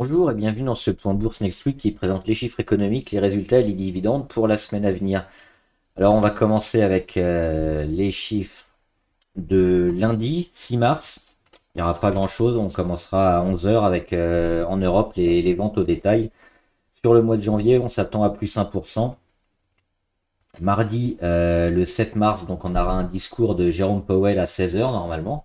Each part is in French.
Bonjour et bienvenue dans ce point bourse Next Week qui présente les chiffres économiques, les résultats et les dividendes pour la semaine à venir. Alors on va commencer avec euh, les chiffres de lundi 6 mars. Il n'y aura pas grand chose, on commencera à 11h avec euh, en Europe les, ventes au détail. Sur le mois de janvier, on s'attend à plus 1%. Mardi, euh, le 7 mars, donc on aura un discours de Jérôme Powell à 16h normalement.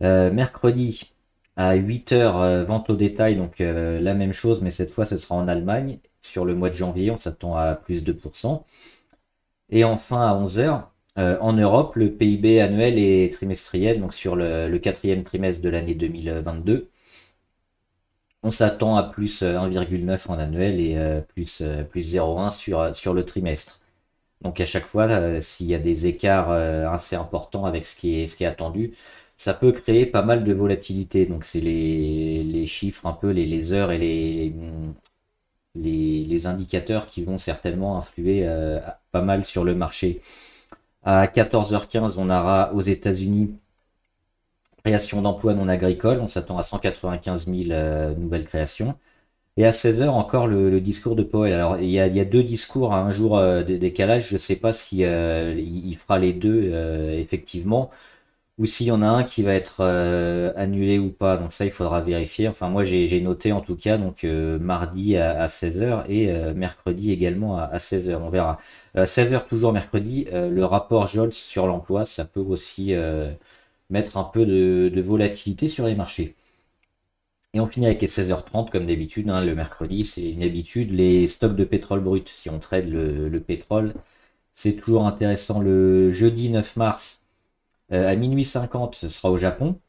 mercredi, à 8 heures, euh, vente au détail, donc euh, la même chose, mais cette fois ce sera en Allemagne. Sur le mois de janvier, on s'attend à plus de 2%. Et enfin, à 11 heures, euh, en Europe, le PIB annuel et trimestriel, donc sur le, quatrième trimestre de l'année 2022, on s'attend à plus 1,9 en annuel et plus, plus 0,1 sur, sur le trimestre. Donc à chaque fois, s'il y a des écarts assez importants avec ce qui est, attendu, ça peut créer pas mal de volatilité. Donc c'est les, chiffres un peu, les, heures et les, les, indicateurs qui vont certainement influer euh, pas mal sur le marché. À 14h15, on aura aux États-Unis création d'emplois non agricoles. On s'attend à 195 000 euh, nouvelles créations. Et à 16h, encore le, discours de Powell. Alors, il y, a, deux discours à un jour euh, décalage. Je ne sais pas si il fera les deux, effectivement ou s'il y en a un qui va être euh, annulé ou pas. Donc ça, il faudra vérifier. Enfin, moi, j'ai noté en tout cas donc euh, mardi à, 16h et euh, mercredi également à, 16h. On verra. 16h toujours mercredi, le rapport Jolts sur l'emploi, ça peut aussi mettre un peu de, volatilité sur les marchés. Et on finit avec les 16h30 comme d'habitude. Hein, le mercredi, c'est une habitude. Les stocks de pétrole brut, si on trade le, le pétrole, c'est toujours intéressant. Le jeudi 9 mars, euh, à minuit 50, ce sera au Japon.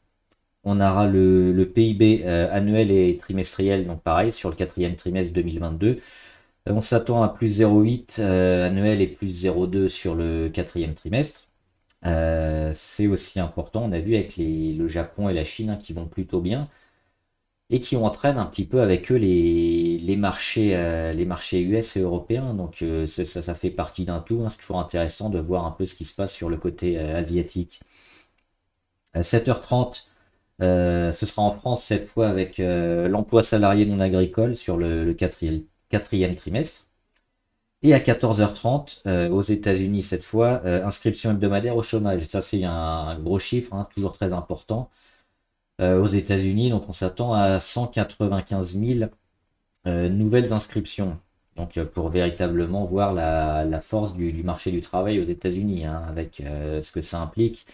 On aura le, PIB euh, annuel et trimestriel, donc pareil, sur le quatrième trimestre 2022. Euh, on s'attend à plus 0,8 annuel et plus 0,2 sur le quatrième trimestre. c'est aussi important, on a vu avec le Japon et la Chine hein, qui vont plutôt bien et qui entraînent un petit peu avec eux les, marchés, les marchés US et européens. Donc ça, ça, fait partie d'un tout. Hein. C'est toujours intéressant de voir un peu ce qui se passe sur le côté asiatique. 7h30, euh, ce sera en France cette fois avec euh, l'emploi salarié non agricole sur le, quatrième, trimestre. Et à 14h30, euh, aux États-Unis cette fois, inscription hebdomadaire au chômage. Ça, c'est un, gros chiffre, hein, toujours très important. Aux États-Unis, donc on s'attend à 195 000 nouvelles inscriptions. Donc pour véritablement voir la, force du, marché du travail aux États-Unis, hein, avec ce que ça implique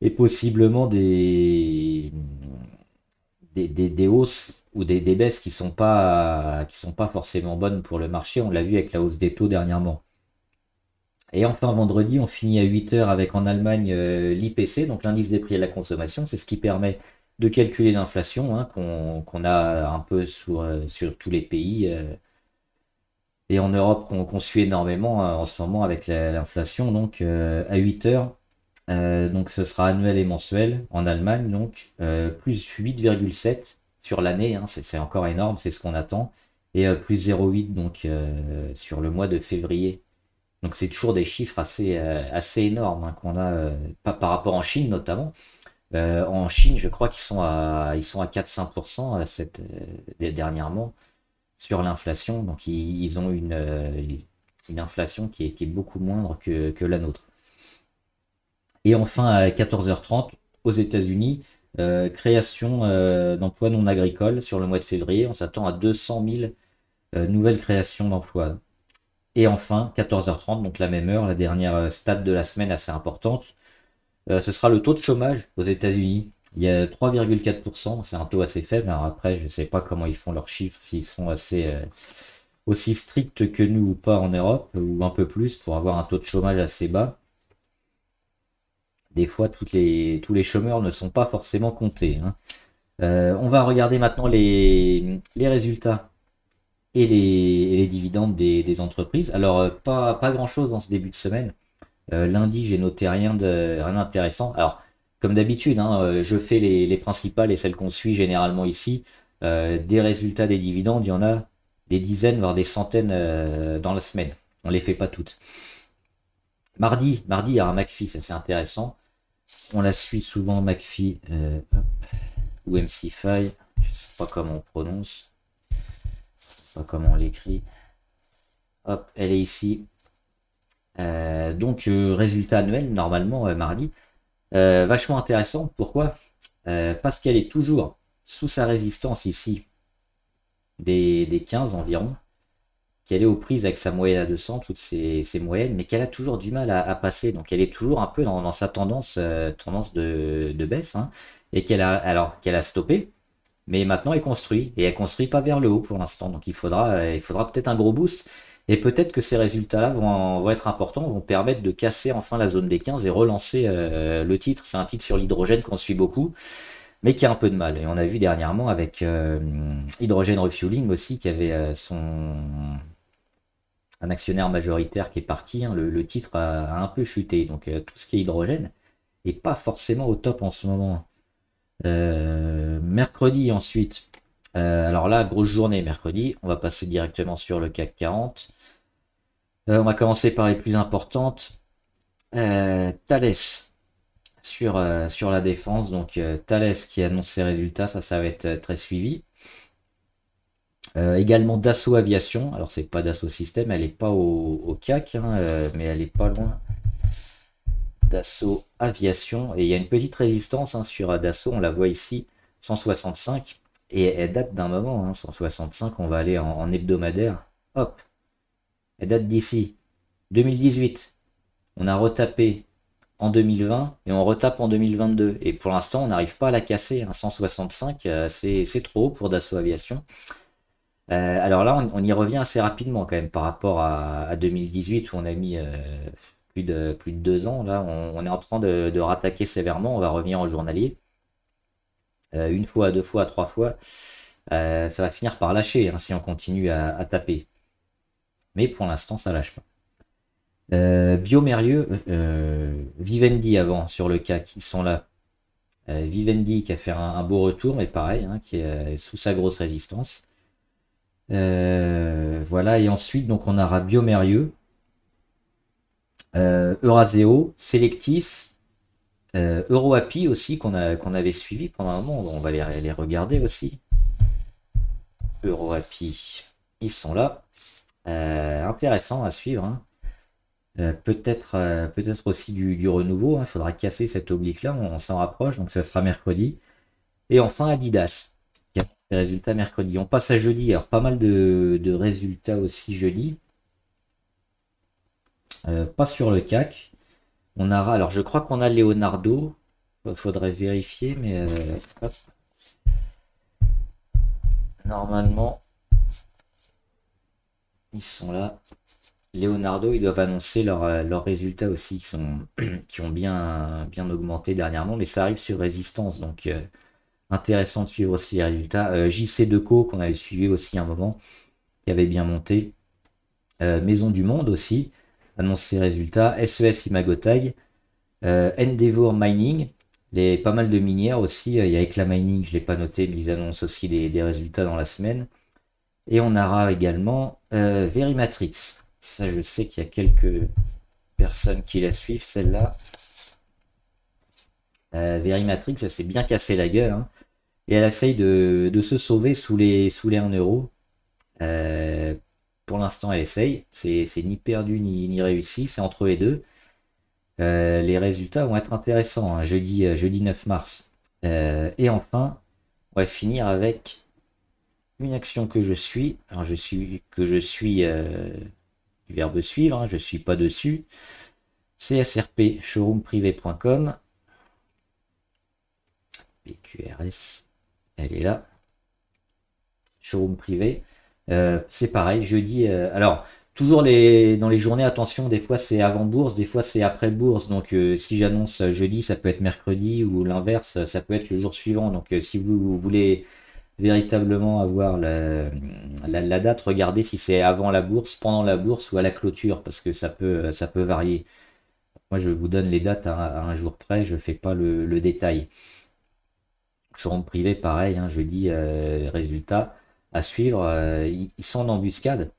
et possiblement des, hausses ou des, baisses qui sont pas qui sont pas forcément bonnes pour le marché. On l'a vu avec la hausse des taux dernièrement. Et enfin, vendredi, on finit à 8h avec en Allemagne euh, l'IPC, donc l'indice des prix à la consommation. C'est ce qui permet de calculer l'inflation hein, qu'on a un peu sur, euh, sur tous les pays. Euh, et en Europe, qu'on suit énormément en ce moment avec l'inflation. Donc à 8h, euh, donc ce sera annuel et mensuel en Allemagne, donc euh, plus 8,7 sur l'année, hein, c'est encore énorme, c'est ce qu'on attend, et euh, plus 0,8 donc sur le mois de février. Donc c'est toujours des chiffres assez, assez énormes hein, qu'on a pas par rapport en Chine notamment. en Chine, je crois qu'ils sont à ils sont à 4-5% cette, dernièrement sur l'inflation, donc ils, ont une, inflation qui est, beaucoup moindre que, que la nôtre. Et enfin, à 14h30, aux États-Unis, euh, création euh, d'emplois non agricoles sur le mois de février. On s'attend à 200 000 euh, nouvelles créations d'emplois. Et enfin, 14h30, donc la même heure, la dernière stade de la semaine assez importante, ce sera le taux de chômage aux États-Unis. Il y a 3,4%, c'est un taux assez faible. Alors après, je ne sais pas comment ils font leurs chiffres, s'ils sont assez aussi stricts que nous ou pas en Europe, ou un peu plus, pour avoir un taux de chômage assez bas des fois, les, tous les chômeurs ne sont pas forcément comptés. Hein. Euh, on va regarder maintenant les, les résultats et les, les dividendes des, entreprises. Alors, euh, pas, pas grand-chose dans ce début de semaine. Euh, lundi, j'ai noté rien d'intéressant. Alors, comme d'habitude, hein, je fais les, les, principales et celles qu'on suit généralement ici. des résultats des dividendes, il y en a des dizaines, voire des centaines dans la semaine. On les fait pas toutes. Mardi, mardi, il y a un McPhee, ça c'est intéressant. On la suit souvent McPhee euh, ou MC5. Je sais pas comment on prononce. Comment on l'écrit. Hop, elle est ici. Euh, donc, résultat annuel, normalement, mardi. vachement intéressant. Pourquoi? Parce qu'elle est toujours sous sa résistance ici des, des 15 environ qu'elle est aux prises avec sa moyenne à 200, toutes ses, moyennes, mais qu'elle a toujours du mal à, passer. Donc elle est toujours un peu dans, sa tendance, euh, tendance de, baisse, hein, et qu'elle a, alors qu'elle a stoppé, mais maintenant elle construit, et elle construit pas vers le haut pour l'instant. Donc il faudra, euh, il faudra peut-être un gros boost, et peut-être que ces résultats-là vont, être importants, vont permettre de casser enfin la zone des 15 et relancer euh, le titre. C'est un titre sur l'hydrogène qu'on suit beaucoup mais qui a un peu de mal. Et on a vu dernièrement avec Hydrogène Refueling aussi, qui avait son, un actionnaire majoritaire qui est parti, hein, le, titre a, un peu chuté. Donc euh, tout ce qui est hydrogène n'est pas forcément au top en ce moment. Euh, mercredi ensuite. Euh, alors là, grosse journée mercredi. On va passer directement sur le CAC 40. on va commencer par les plus importantes. Thales sur, la défense. Donc Thales qui annonce ses résultats, ça, ça va être très suivi. Euh, également Dassault Aviation. Alors, c'est pas Dassault Système, elle n'est pas au, CAC, hein, euh, mais elle est pas loin. Dassault Aviation. Et il y a une petite résistance hein, sur Dassault, on la voit ici, 165. Et elle date d'un moment, 165, hein, on va aller en, hebdomadaire. Hop, elle date d'ici, 2018. On a retapé en 2020 et on retape en 2022. Et pour l'instant, on n'arrive pas à la casser. 165, euh, c'est trop haut pour Dassault Aviation. Euh, alors là, on, y revient assez rapidement quand même par rapport à, 2018 où on a mis euh, plus, de, plus de deux ans. Là, on, est en train de, rattaquer sévèrement. On va revenir en journalier. Euh, une fois, deux fois, trois fois. ça va finir par lâcher hein, si on continue à, taper. Mais pour l'instant, ça lâche pas. Biomérieux, Vivendi avant sur le CAC, ils sont là. Vivendi qui a fait un, beau retour, mais pareil, hein, qui est sous sa grosse résistance. Euh, voilà, et ensuite, donc on aura Biomérieux, euh, Euraseo, Selectis, euh, Euroapi aussi, qu'on avait suivi pendant un moment. On va les, les regarder aussi. Euroapi, ils sont là. intéressant à suivre. Hein. peut-être aussi du, renouveau. Il hein. faudra casser cette oblique-là. On, s'en rapproche. Donc ça sera mercredi. Et enfin Adidas résultats mercredi. On passe à jeudi. Alors, pas mal de, résultats aussi jeudi. Euh, pas sur le CAC. On aura, alors je crois qu'on a Leonardo. Faudrait vérifier, mais euh, normalement, ils sont là. Leonardo, ils doivent annoncer euh, leurs résultats aussi qui, sont, qui ont bien, bien augmenté dernièrement, mais ça arrive sur résistance. Donc, Intéressant de suivre aussi les résultats. JC Deco, qu'on avait suivi aussi un moment, qui avait bien monté. Maison du Monde aussi, annonce ses résultats. SES e Imagotag. Euh, Endeavor Mining, les, pas mal de minières aussi. Il y a Ecla Mining, je ne l'ai pas noté, mais ils annoncent aussi des, résultats dans la semaine. Et on aura également Verimatrix. Ça, je sais qu'il y a quelques personnes qui la suivent, celle-là. Euh, Verimatrix, ça s'est bien cassé la gueule. Hein. et elle essaye de, se sauver sous les, sous les 1 euro. Euh, pour l'instant, elle essaye. C'est ni perdu ni, réussi. C'est entre les deux. Euh, les résultats vont être intéressants. Hein, jeudi, jeudi 9 mars. et enfin, on va finir avec une action que je suis. Alors, je suis que je suis du verbe suivre. Hein, je suis pas dessus. CSRP showroomprivé.com QRS, elle est là. Showroom privé. Euh, c'est pareil, jeudi. Euh, alors, toujours les, dans les journées, attention, des fois c'est avant bourse, des fois c'est après bourse. Donc, euh, si j'annonce jeudi, ça peut être mercredi ou l'inverse, ça peut être le jour suivant. Donc, si vous, voulez véritablement avoir la, la, date, regardez si c'est avant la bourse, pendant la bourse ou à la clôture, parce que ça peut, ça peut varier. Moi, je vous donne les dates à, un jour près, je ne fais pas le détail rentre privé, pareil, hein, je dis euh, résultat à suivre. Euh, ils, sont en embuscade.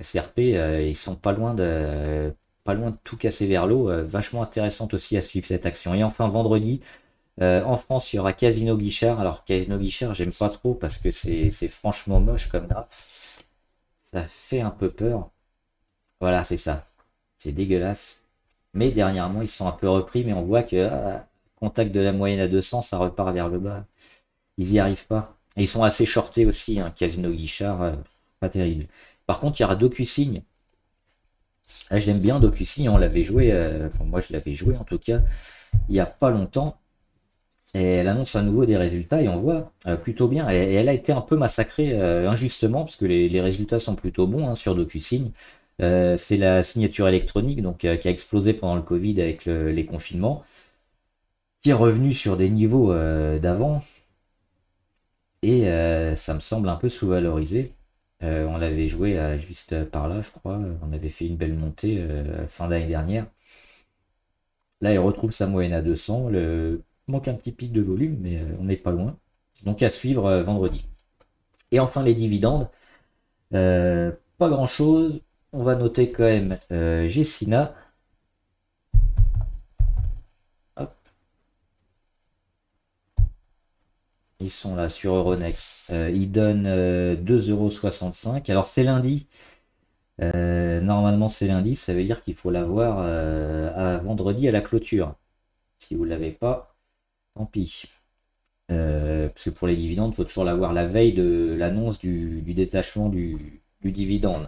SRP, euh, ils sont pas loin de pas loin de tout casser vers l'eau. vachement intéressante aussi à suivre cette action. Et enfin vendredi, en France, il y aura Casino Guichard. Alors, Casino Guichard, j'aime pas trop parce que c'est franchement moche comme là. Ça fait un peu peur. Voilà, c'est ça. C'est dégueulasse. Mais dernièrement, ils sont un peu repris, mais on voit que ah, contact de la moyenne à 200, ça repart vers le bas. Ils y arrivent pas. Ils sont assez shortés aussi, hein, Casino Guichard, euh, pas terrible. Par contre, il y aura DocuSign. Ah, J'aime bien DocuSign, on l'avait joué, euh, moi je l'avais joué en tout cas, il n'y a pas longtemps. Et elle annonce à nouveau des résultats et on voit euh, plutôt bien. Et, elle a été un peu massacrée injustement, parce que les, résultats sont plutôt bons hein, sur DocuSign. c'est la signature électronique donc, qui a explosé pendant le Covid avec les confinements, qui est revenu sur des niveaux d'avant. Et euh, ça me semble un peu sous-valorisé. Euh, on l'avait joué à, juste par là, je crois. On avait fait une belle montée euh, fin d'année dernière. Là, il retrouve sa moyenne à 200. Le... Il manque un petit pic de volume, mais on n'est pas loin. Donc à suivre vendredi. Et enfin, les dividendes. pas grand-chose. On va noter quand même Gessina Ils sont là sur Euronext. Euh, ils donnent 2,65€. Euh, Alors c'est lundi. Euh, normalement c'est lundi, ça veut dire qu'il faut l'avoir à vendredi à la clôture. Si vous ne l'avez pas, tant pis. parce que pour les dividendes, il faut toujours l'avoir la veille de l'annonce du, détachement du, dividende.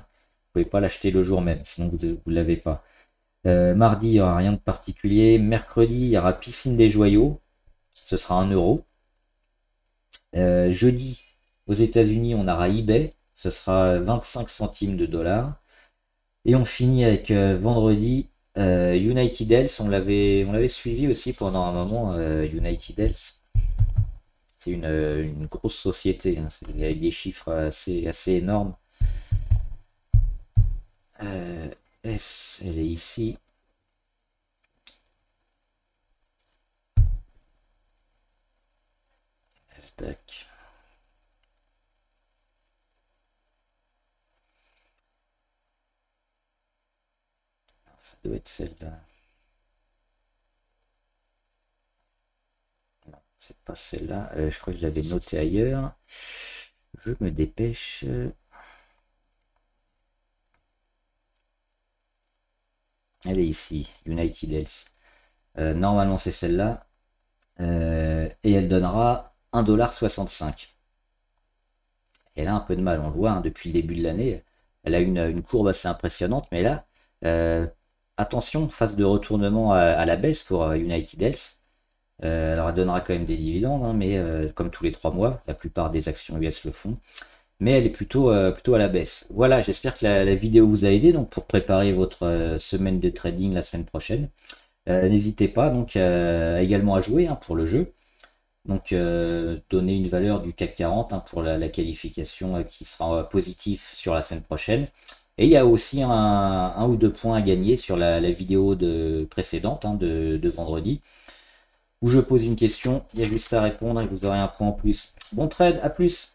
Vous ne pouvez pas l'acheter le jour même, sinon vous ne l'avez pas. mardi, il n'y aura rien de particulier. Mercredi, il y aura piscine des joyaux. Ce sera 1 euro. Euh, jeudi, aux États-Unis, on aura eBay. Ce sera 25 centimes de dollars. Et on finit avec euh, vendredi euh, United Health. On l'avait, on l'avait suivi aussi pendant un moment, United Health. C'est une, grosse société, hein. avec des chiffres assez, assez énormes. S, elle est ici. Ça doit être celle-là. Non, c'est pas celle-là. Euh, je crois que je l'avais noté ailleurs. Je me dépêche. Elle est ici, United Health. Euh, normalement, c'est celle-là. Euh, et elle donnera 1,65$. Elle a un peu de mal, on le voit, hein, depuis le début de l'année. Elle a une, courbe assez impressionnante, mais là, euh, attention, phase de retournement à, la baisse pour euh, United Health. Euh, alors elle donnera quand même des dividendes, hein, mais comme tous les trois mois, la plupart des actions US le font. Mais elle est plutôt, plutôt à la baisse. Voilà, j'espère que la, vidéo vous a aidé donc pour préparer votre semaine de trading la semaine prochaine. N'hésitez pas donc également à jouer hein, pour le jeu. Donc euh, donner une valeur du CAC 40 hein, pour la, qualification euh, qui sera euh, positif sur la semaine prochaine. Et il y a aussi un, ou deux points à gagner sur la, vidéo de, précédente hein, de, de, vendredi, où je pose une question, il y a juste à répondre et vous aurez un point en plus. Bon trade, à plus